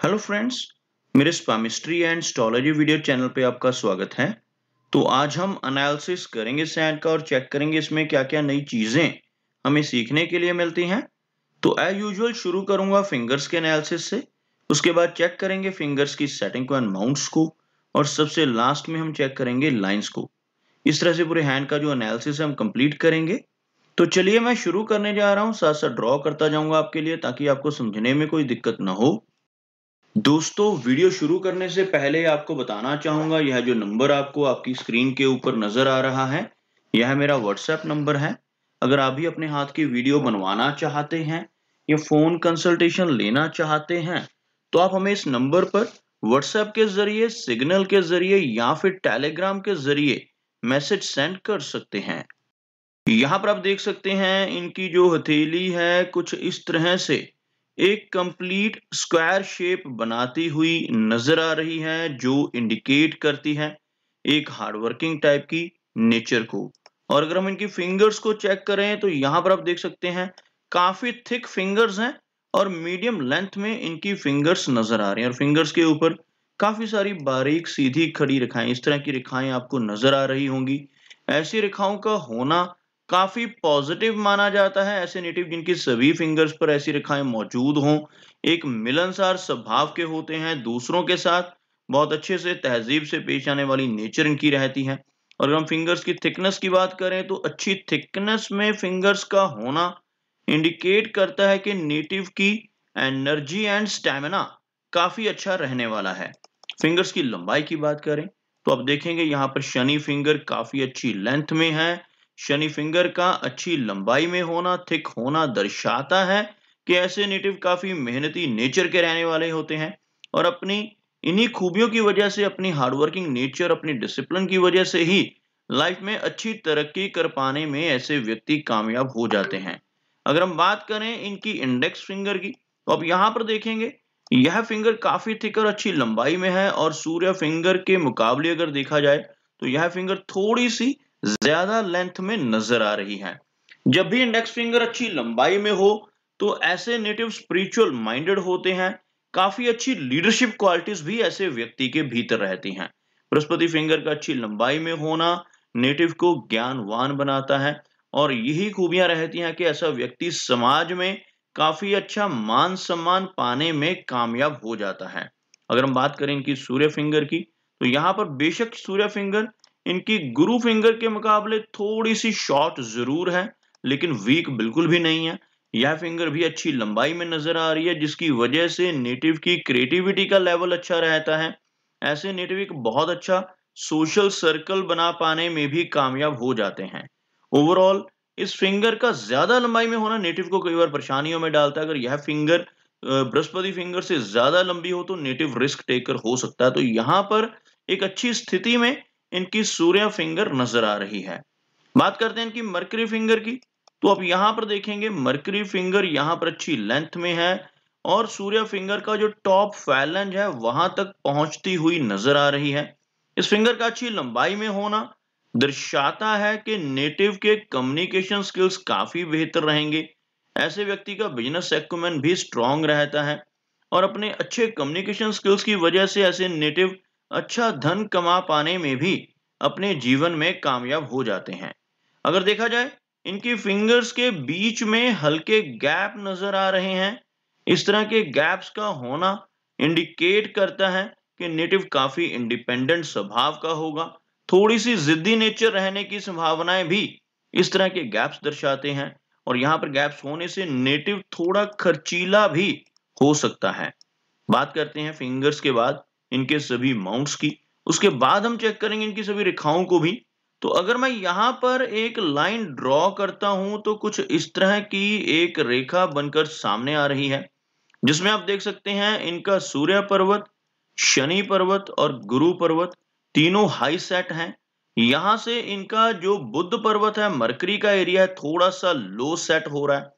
Hello friends मेरे palmistry and astrology video channel पे आपका स्वागत है। तो आज हम एनालिसिस करेंगे सैंड का और चेक करेंगे इसमें क्या क्या नई चीज़ें हमें सीखने के लिए मिलती हैं। तो एज यूजुअल शुरू करूँगा फिंगर्स के एनालिसिस से, उसके बाद चेक करेंगे फिंगर्स की सेटिंग को एंड माउंट्स को, और सबसे लास्ट में हम चेक करेंगे लाइन्स को। इस तरह से पूरे हैंड का जो एनालिसिस है हम कंप्लीट करेंगे। तो चलिए मैं शुरू करने जा रहा हूँ साथ साथ ड्रॉ करता जाऊँगा आपके लिए ताकि आपको समझने में कोई दिक्कत ना हो। दोस्तों, वीडियो शुरू करने से पहले आपको बताना चाहूँगा, यह जो नंबर आपको आपकी स्क्रीन के ऊपर नज़र आ रहा है, यह मेरा व्हाट्सएप नंबर है। अगर आप भी अपने हाथ की वीडियो बनवाना चाहते हैं या फ़ोन कंसल्टेशन लेना चाहते हैं तो आप हमें इस नंबर पर व्हाट्सएप के ज़रिए, सिग्नल के ज़रिए या फिर टेलीग्राम के ज़रिए मैसेज सेंड कर सकते हैं। यहाँ पर आप देख सकते हैं, इनकी जो हथेली है, कुछ इस तरह से एक कंप्लीट स्क्वायर शेप बनाती हुई नज़र आ रही है, जो इंडिकेट करती है एक हार्डवर्किंग टाइप की नेचर को। और अगर हम इनकी फिंगर्स को चेक करें तो यहाँ पर आप देख सकते हैं, काफ़ी थिक फिंगर्स हैं और मीडियम लेंथ में इनकी फिंगर्स नज़र आ रही हैं। और फिंगर्स के ऊपर काफ़ी सारी बारीक सीधी खड़ी रेखाएँ, इस तरह की रेखाएँ आपको नज़र आ रही होंगी। ऐसी रेखाओं का होना काफ़ी पॉजिटिव माना जाता है ऐसे नेटिव जिनकी सभी फिंगर्स पर ऐसी रेखाएँ मौजूद हों। एक मिलनसार स्वभाव के होते हैं, दूसरों के साथ बहुत अच्छे से तहजीब से पेश आने वाली नेचर इनकी रहती है। और अगर हम फिंगर्स की थिकनेस की बात करें तो अच्छी थिकनेस में फिंगर्स का होना इंडिकेट करता है कि नेटिव की एनर्जी एंड स्टेमिना काफ़ी अच्छा रहने वाला है। फिंगर्स की लंबाई की बात करें तो आप देखेंगे यहाँ पर शनि फिंगर काफ़ी अच्छी लेंथ में है। शनि फिंगर का अच्छी लंबाई में होना, थिक होना दर्शाता है कि ऐसे नेटिव काफ़ी मेहनती नेचर के रहने वाले होते हैं और अपनी, इन्हीं खूबियों की वजह से, अपनी हार्डवर्किंग नेचर अपनी डिसिप्लिन की वजह से ही लाइफ में अच्छी तरक्की कर पाने में ऐसे व्यक्ति कामयाब हो जाते हैं। अगर हम बात करें इनकी इंडेक्स फिंगर की तो आप यहाँ पर देखेंगे, यह फिंगर काफ़ी थिक और अच्छी लंबाई में है और सूर्य फिंगर के मुकाबले अगर देखा जाए तो यह फिंगर थोड़ी सी ज़्यादा लेंथ में नज़र आ रही है। जब भी इंडेक्स फिंगर अच्छी लंबाई में हो तो ऐसे नेटिव स्पिरिचुअल माइंडेड होते हैं। काफ़ी अच्छी लीडरशिप क्वालिटीज भी ऐसे व्यक्ति के भीतर रहती हैं। बृहस्पति फिंगर का अच्छी लंबाई में होना नेटिव को ज्ञानवान बनाता है, और यही खूबियाँ रहती हैं कि ऐसा व्यक्ति समाज में काफ़ी अच्छा मान सम्मान पाने में कामयाब हो जाता है। अगर हम बात करें इनकी सूर्य फिंगर की तो यहाँ पर बेशक सूर्य फिंगर इनकी गुरु फिंगर के मुकाबले थोड़ी सी शॉर्ट ज़रूर है, लेकिन वीक बिल्कुल भी नहीं है। यह फिंगर भी अच्छी लंबाई में नज़र आ रही है, जिसकी वजह से नेटिव की क्रिएटिविटी का लेवल अच्छा रहता है। ऐसे नेटिव एक बहुत अच्छा सोशल सर्कल बना पाने में भी कामयाब हो जाते हैं। ओवरऑल इस फिंगर का ज़्यादा लंबाई में होना नेटिव को कई बार परेशानियों में डालता है। अगर यह फिंगर बृहस्पति फिंगर से ज़्यादा लंबी हो तो नेटिव रिस्क टेकर हो सकता है। तो यहाँ पर एक अच्छी स्थिति में इनकी सूर्य फिंगर नज़र आ रही है। बात करते हैं इनकी मरकरी फिंगर की। तो आप यहाँ पर देखेंगे, मरकरी फिंगर यहाँ पर अच्छी लेंथ में है और सूर्य फिंगर का जो टॉप फैलेंज है, वहाँ तक पहुँचती हुई नज़र आ रही है। इस फिंगर का अच्छी लंबाई में होना दर्शाता है कि नेटिव के कम्युनिकेशन स्किल्स काफ़ी बेहतर रहेंगे। ऐसे व्यक्ति का बिज़नेस एक्मेंट भी स्ट्रांग रहता है और अपने अच्छे कम्युनिकेशन स्किल्स की वजह से ऐसे नेटिव अच्छा धन कमा पाने में भी अपने जीवन में कामयाब हो जाते हैं। अगर देखा जाए, इनकी फिंगर्स के बीच में हल्के गैप नज़र आ रहे हैं। इस तरह के गैप्स का होना इंडिकेट करता है कि नेटिव काफ़ी इंडिपेंडेंट स्वभाव का होगा। थोड़ी सी जिद्दी नेचर रहने की संभावनाएँ भी इस तरह के गैप्स दर्शाते हैं और यहाँ पर गैप्स होने से नेटिव थोड़ा खर्चीला भी हो सकता है। बात करते हैं फिंगर्स के बाद। इनके सभी माउंट्स की। उसके बाद हम चेक करेंगे इनकी सभी रेखाओं को भी। तो अगर मैं यहाँ पर एक लाइन ड्रॉ करता हूँ तो कुछ इस तरह की एक रेखा बनकर सामने आ रही है, जिसमें आप देख सकते हैं इनका सूर्य पर्वत, शनि पर्वत और गुरु पर्वत तीनों हाई सेट हैं। यहाँ से इनका जो बुद्ध पर्वत है मरकरी का एरिया है, थोड़ा सा लो सेट हो रहा है,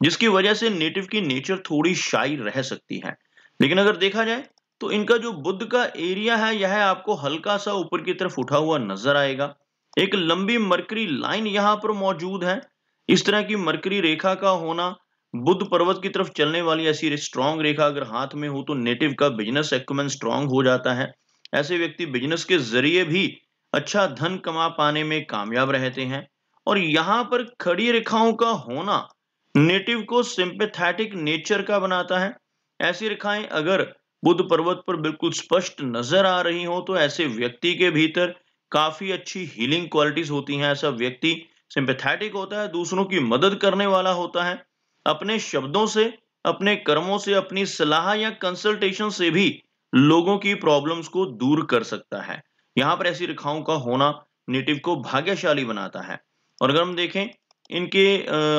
जिसकी वजह से नेटिव की नेचर थोड़ी शाई रह सकती है। लेकिन अगर देखा जाए तो इनका जो बुद्ध का एरिया है, यह आपको हल्का सा ऊपर की तरफ़ उठा हुआ नज़र आएगा। एक लंबी मरकरी लाइन यहाँ पर मौजूद है। इस तरह की मरकरी रेखा का होना बुद्ध पर्वत की तरफ़ चलने वाली ऐसी स्ट्रॉन्ग रेखा, अगर हाथ में हो तो नेटिव का बिज़नेस एक्मेंट स्ट्रॉन्ग हो जाता है। ऐसे व्यक्ति बिज़नेस के ज़रिए भी अच्छा धन कमा पाने में कामयाब रहते हैं। और यहाँ पर खड़ी रेखाओं का होना नेटिव को सिंपेथेटिक नेचर का बनाता है। ऐसी रेखाएँ अगर बुद्ध पर्वत पर बिल्कुल स्पष्ट नज़र आ रही हो तो ऐसे व्यक्ति के भीतर काफ़ी अच्छी हीलिंग क्वालिटीज होती हैं। ऐसा व्यक्ति सिंपेथेटिक होता है, दूसरों की मदद करने वाला होता है। अपने शब्दों से, अपने कर्मों से, अपनी सलाह या कंसल्टेशन से भी लोगों की प्रॉब्लम्स को दूर कर सकता है। यहाँ पर ऐसी रेखाओं का होना नेटिव को भाग्यशाली बनाता है। और अगर हम देखें, इनके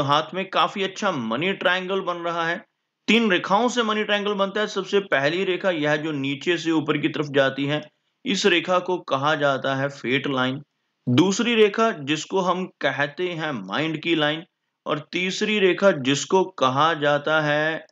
हाथ में काफ़ी अच्छा मनी ट्रायंगल बन रहा है। तीन रेखाओं से मनी ट्रायंगल बनता है। सबसे पहली रेखा यह जो नीचे से ऊपर की तरफ़ जाती है, इस रेखा को कहा जाता है फेट लाइन दूसरी रेखा जिसको हम कहते हैं माइंड की लाइन और तीसरी रेखा जिसको कहा जाता है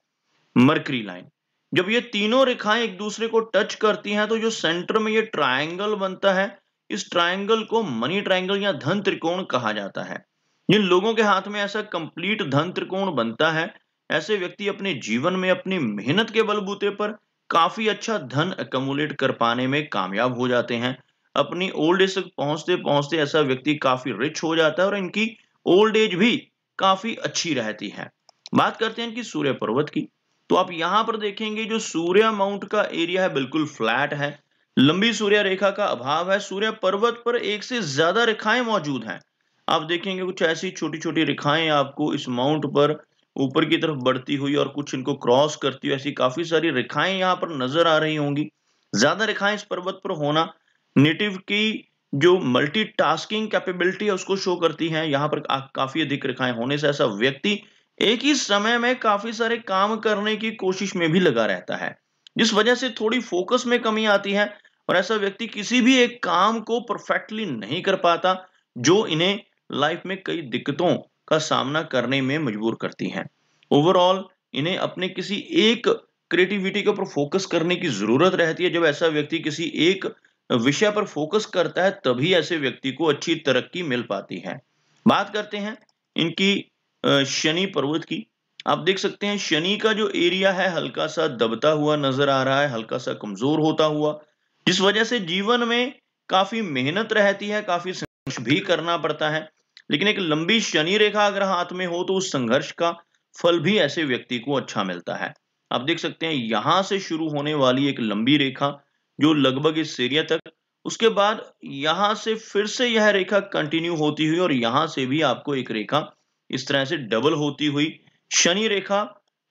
मरकरी लाइन जब ये तीनों रेखाएँ एक दूसरे को टच करती हैं तो जो सेंटर में ये ट्रायंगल बनता है, इस ट्रायंगल को मनी ट्रायंगल या धन त्रिकोण कहा जाता है। जिन लोगों के हाथ में ऐसा कंप्लीट धन त्रिकोण बनता है ऐसे व्यक्ति अपने जीवन में अपनी मेहनत के बलबूते पर काफ़ी अच्छा धन अकमुलेट कर पाने में कामयाब हो जाते हैं। अपनी ओल्ड एज तक पहुँचते पहुँचते ऐसा व्यक्ति काफ़ी रिच हो जाता है और इनकी ओल्ड एज भी काफ़ी अच्छी रहती है। बात करते हैं इनकी सूर्य पर्वत की। तो आप यहाँ पर देखेंगे जो सूर्य माउंट का एरिया है, बिल्कुल फ्लैट है। लंबी सूर्य रेखा का अभाव है। सूर्य पर्वत पर एक से ज़्यादा रेखाएँ मौजूद हैं। आप देखेंगे कुछ ऐसी छोटी छोटी रेखाएँ आपको इस माउंट पर ऊपर की तरफ़ बढ़ती हुई और कुछ इनको क्रॉस करती हुई ऐसी काफ़ी सारी रेखाएँ यहाँ पर नज़र आ रही होंगी। ज़्यादा रेखाएँ इस पर्वत पर होना नेटिव की जो मल्टीटास्किंग कैपेबिलिटी है उसको शो करती है। यहाँ पर काफ़ी अधिक रेखाएँ होने से ऐसा व्यक्ति एक ही समय में काफ़ी सारे काम करने की कोशिश में भी लगा रहता है। जिस वजह से थोड़ी फोकस में कमी आती है और ऐसा व्यक्ति किसी भी एक काम को परफेक्टली नहीं कर पाता, जो इन्हें लाइफ में कई दिक्कतों का सामना करने में मजबूर करती हैं। ओवरऑल इन्हें अपने किसी एक क्रिएटिविटी के ऊपर फोकस करने की ज़रूरत रहती है। जब ऐसा व्यक्ति किसी एक विषय पर फोकस करता है, तभी ऐसे व्यक्ति को अच्छी तरक्की मिल पाती है। बात करते हैं इनकी शनि पर्वत की। आप देख सकते हैं शनि का जो एरिया है, हल्का सा दबता हुआ नज़र आ रहा है, हल्का सा कमज़ोर होता हुआ। जिस वजह से जीवन में काफ़ी मेहनत रहती है, काफ़ी संघर्ष भी करना पड़ता है। लेकिन एक लंबी शनि रेखा अगर हाथ में हो तो उस संघर्ष का फल भी ऐसे व्यक्ति को अच्छा मिलता है। आप देख सकते हैं, यहाँ से शुरू होने वाली एक लंबी रेखा जो लगभग इस एरिया तक, उसके बाद यहाँ से फिर से यह रेखा कंटिन्यू होती हुई और यहाँ से भी आपको एक रेखा इस तरह से डबल होती हुई शनि रेखा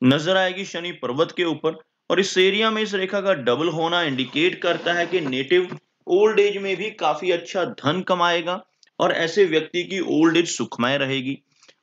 नज़र आएगी शनि पर्वत के ऊपर और इस एरिया में इस रेखा का डबल होना इंडिकेट करता है कि नेटिव ओल्ड एज में भी काफ़ी अच्छा धन कमाएगा। और ऐसे व्यक्ति की ओल्ड एज सुखमय रहेगी।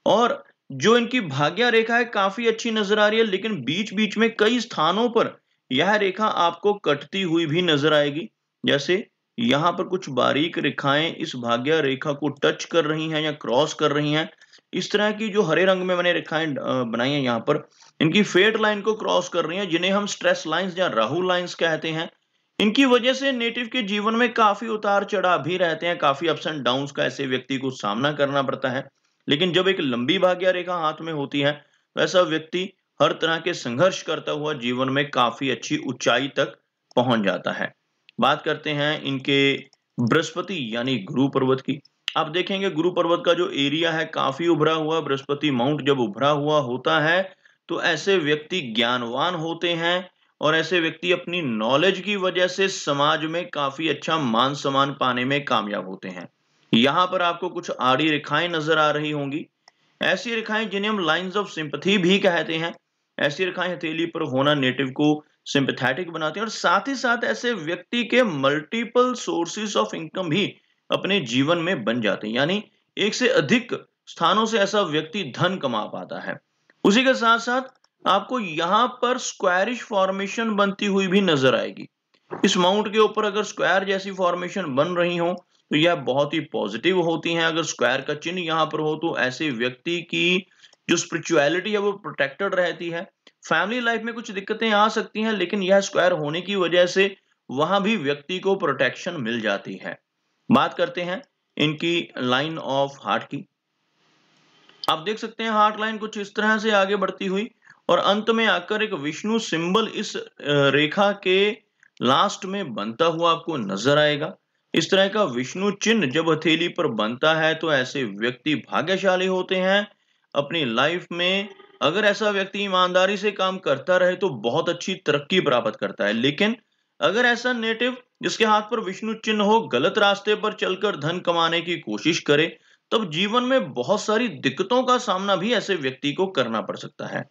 और जो इनकी भाग्य रेखा है, काफ़ी अच्छी नज़र आ रही है, लेकिन बीच बीच में कई स्थानों पर यह रेखा आपको कटती हुई भी नज़र आएगी। जैसे यहाँ पर कुछ बारीक रेखाएँ इस भाग्य रेखा को टच कर रही हैं या क्रॉस कर रही हैं। इस तरह की जो हरे रंग में मैंने रेखाएँ बनाई हैं यहाँ पर, इनकी फेट लाइन को क्रॉस कर रही हैं, जिन्हें हम स्ट्रेस लाइंस या राहु लाइंस कहते हैं। इनकी वजह से नेटिव के जीवन में काफ़ी उतार चढ़ाव भी रहते हैं। काफ़ी अप्स एंड डाउन का ऐसे व्यक्ति को सामना करना पड़ता है। लेकिन जब एक लंबी भाग्य रेखा हाथ में होती है तो ऐसा व्यक्ति हर तरह के संघर्ष करता हुआ जीवन में काफ़ी अच्छी ऊंचाई तक पहुँच जाता है। बात करते हैं इनके बृहस्पति यानी गुरु पर्वत की। आप देखेंगे गुरु पर्वत का जो एरिया है, काफ़ी उभरा हुआ, बृहस्पति माउंट जब उभरा हुआ होता है तो ऐसे व्यक्ति ज्ञानवान होते हैं और ऐसे व्यक्ति अपनी नॉलेज की वजह से समाज में काफ़ी अच्छा मान सम्मान पाने में कामयाब होते हैं। यहाँ पर आपको कुछ आड़ी रेखाएँ नज़र आ रही होंगी। ऐसी रेखाएँ जिन्हें हम लाइंस ऑफ़ सिंपथी भी कहते हैं। ऐसी रेखाएँ हथेली पर होना नेटिव को सिंपथेटिक बनाती हैं और साथ ही साथ ऐसे व्यक्ति के मल्टीपल सोर्सेस ऑफ़ इनकम भी अपने जीवन में बन जाते हैं। यानी एक से अधिक स्थानों से ऐसा व्यक्ति धन कमा पाता है। उसी के साथ साथ आपको यहाँ पर स्क्वायरिश फॉर्मेशन बनती हुई भी नज़र आएगी। इस माउंट के ऊपर अगर स्क्वायर जैसी फॉर्मेशन बन रही हो तो यह बहुत ही पॉजिटिव होती हैं। अगर स्क्वायर का चिन्ह यहाँ पर हो तो ऐसे व्यक्ति की जो स्पिरिचुअलिटी है, वो प्रोटेक्टेड रहती है। फैमिली लाइफ में कुछ दिक्कतें आ सकती हैं, लेकिन यह स्क्वायर होने की वजह से वहाँ भी व्यक्ति को प्रोटेक्शन मिल जाती है। बात करते हैं इनकी लाइन ऑफ़ हार्ट की। आप देख सकते हैं हार्ट लाइन कुछ इस तरह से आगे बढ़ती हुई। और अंत में आकर एक विष्णु सिंबल इस रेखा के लास्ट में बनता हुआ आपको नज़र आएगा। इस तरह का विष्णु चिन्ह जब हथेली पर बनता है तो ऐसे व्यक्ति भाग्यशाली होते हैं। अपनी लाइफ में अगर ऐसा व्यक्ति ईमानदारी से काम करता रहे तो बहुत अच्छी तरक्की प्राप्त करता है। लेकिन अगर ऐसा नेटिव जिसके हाथ पर विष्णु चिन्ह हो, गलत रास्ते पर चलकर धन कमाने की कोशिश करे, तब जीवन में बहुत सारी दिक्कतों का सामना भी ऐसे व्यक्ति को करना पड़ सकता है।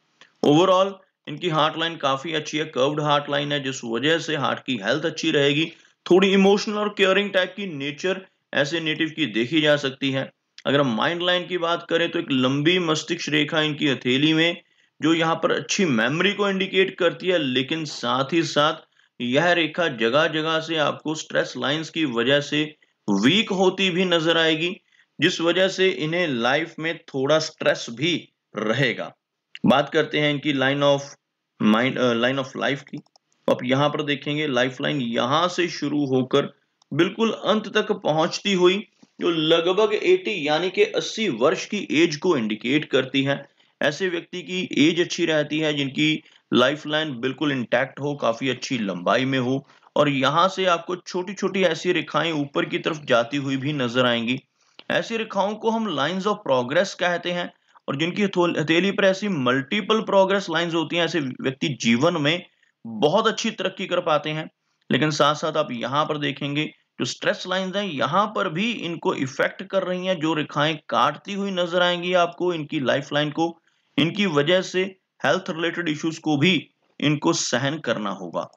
ओवरऑल इनकी हार्ट लाइन काफ़ी अच्छी है कर्व्ड हार्ट लाइन है, जिस वजह से हार्ट की हेल्थ अच्छी रहेगी। थोड़ी इमोशनल और केयरिंग टाइप की नेचर ऐसे नेटिव की देखी जा सकती है। अगर हम माइंड लाइन की बात करें तो एक लंबी मस्तिष्क रेखा इनकी हथेली में, जो यहाँ पर अच्छी मेमोरी को इंडिकेट करती है, लेकिन साथ ही साथ यह रेखा जगह जगह से आपको स्ट्रेस लाइंस की वजह से वीक होती भी नज़र आएगी, जिस वजह से इन्हें लाइफ में थोड़ा स्ट्रेस भी रहेगा। बात करते हैं इनकी line of mind line of life की। आप यहाँ पर देखेंगे लाइफ लाइन यहाँ से शुरू होकर बिल्कुल अंत तक पहुँचती हुई, जो लगभग 80 यानी कि 80 वर्ष की एज को इंडिकेट करती है। ऐसे व्यक्ति की एज अच्छी रहती है, जिनकी लाइफ लाइन बिल्कुल इंटैक्ट हो, काफ़ी अच्छी लंबाई में हो, और यहाँ से आपको छोटी छोटी ऐसी रेखाएँ ऊपर की तरफ़ जाती हुई भी नज़र आएँगी। ऐसी रेखाओं को हम लाइंस ऑफ़ प्रोग्रेस कहते हैं। और जिनकी हथेली पर ऐसी मल्टीपल प्रोग्रेस लाइंस होती हैं, ऐसे व्यक्ति जीवन में बहुत अच्छी तरक्की कर पाते हैं। लेकिन साथ साथ आप यहाँ पर देखेंगे, जो स्ट्रेस लाइंस हैं, यहाँ पर भी इनको इफ़ेक्ट कर रही हैं, जो रेखाएँ काटती हुई नज़र आएँगी आपको, इनकी लाइफ लाइन को। इनकी वजह से हेल्थ रिलेटेड इश्यूज़ को भी इनको सहन करना होगा।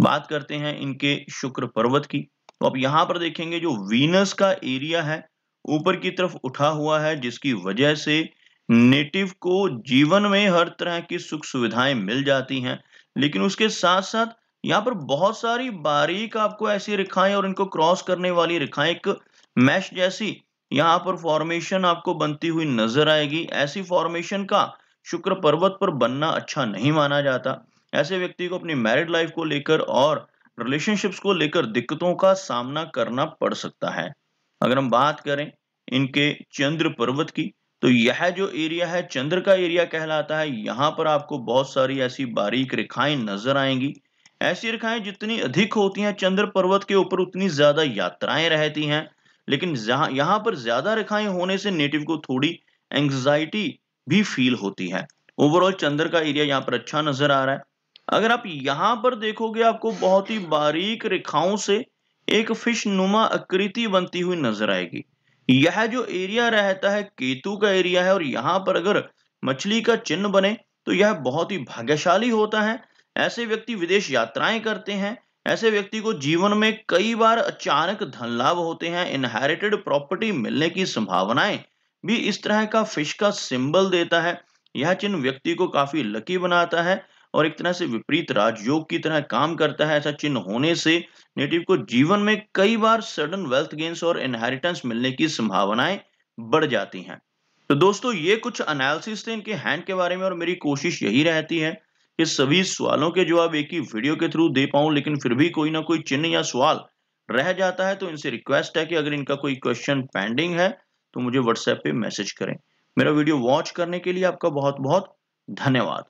बात करते हैं इनके शुक्र पर्वत की। तो आप यहाँ पर देखेंगे, जो वीनस का एरिया है, ऊपर की तरफ़ उठा हुआ है, जिसकी वजह से नेटिव को जीवन में हर तरह की सुख सुविधाएँ मिल जाती हैं, लेकिन उसके साथ साथ यहाँ पर बहुत सारी बारीक आपको ऐसी रेखाएँ और इनको क्रॉस करने वाली रेखाएँ, एक मैश जैसी यहाँ पर फॉर्मेशन आपको बनती हुई नज़र आएगी। ऐसी फॉर्मेशन का शुक्र पर्वत पर बनना अच्छा नहीं माना जाता। ऐसे व्यक्ति को अपनी मैरिड लाइफ को लेकर और रिलेशनशिप्स को लेकर दिक्कतों का सामना करना पड़ सकता है। अगर हम बात करें इनके चंद्र पर्वत की तो यह जो एरिया है, चंद्र का एरिया कहलाता है। यहाँ पर आपको बहुत सारी ऐसी बारीक रेखाएँ नज़र आएँगी। ऐसी रेखाएँ जितनी अधिक होती हैं, चंद्र पर्वत के ऊपर उतनी ज़्यादा यात्राएँ रहती हैं। लेकिन यहाँ पर ज़्यादा रेखाएँ होने से नेटिव को थोड़ी एंग्जाइटी भी फील होती है। ओवरऑल चंद्र का एरिया यहाँ पर अच्छा नज़र आ रहा है। अगर आप यहाँ पर देखोगे, आपको बहुत ही बारीक रेखाओं से एक फ़िश नुमा आकृति बनती हुई नज़र आएगी। यह जो एरिया रहता है, केतु का एरिया है और यहाँ पर अगर मछली का चिन्ह बने तो यह बहुत ही भाग्यशाली होता है। ऐसे व्यक्ति विदेश यात्राएँ करते हैं। ऐसे व्यक्ति को जीवन में कई बार अचानक धन लाभ होते हैं इनहेरिटेड प्रॉपर्टी मिलने की संभावनाएँ भी इस तरह का फ़िश का सिंबल देता है। यह चिन्ह व्यक्ति को काफ़ी लकी बनाता है और एक तरह से विपरीत राजयोग की तरह काम करता है। ऐसा चिन्ह होने से नेटिव को जीवन में कई बार सडन वेल्थ गेन्स और इनहेरिटेंस मिलने की संभावनाएँ बढ़ जाती हैं। तो दोस्तों, ये कुछ एनालिसिस थे इनके हैंड के बारे में और मेरी कोशिश यही रहती है कि सभी सवालों के जवाब एक ही वीडियो के थ्रू दे पाऊँ, लेकिन फिर भी कोई ना कोई चिन्ह या सवाल रह जाता है तो इनसे रिक्वेस्ट है कि अगर इनका कोई क्वेश्चन पेंडिंग है तो मुझे व्हाट्सएप पे मैसेज करें। मेरा वीडियो वॉच करने के लिए आपका बहुत बहुत धन्यवाद।